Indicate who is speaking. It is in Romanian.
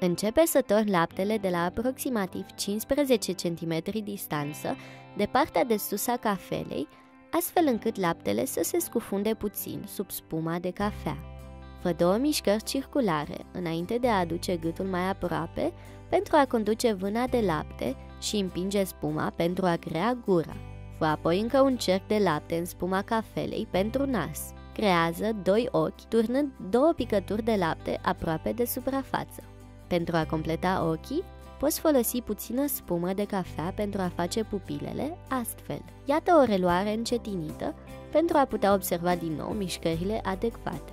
Speaker 1: Începe să torni laptele de la aproximativ 15 cm distanță de partea de sus a cafelei, astfel încât laptele să se scufunde puțin sub spuma de cafea. Fă două mișcări circulare înainte de a aduce gâtul mai aproape pentru a conduce vâna de lapte și împinge spuma pentru a crea gura. Fă apoi încă un cerc de lapte în spuma cafelei pentru nas. Creează doi ochi turnând două picături de lapte aproape de suprafață. Pentru a completa ochii, poți folosi puțină spumă de cafea pentru a face pupilele astfel. Iată o reluare încetinită pentru a putea observa din nou mișcările adecvate.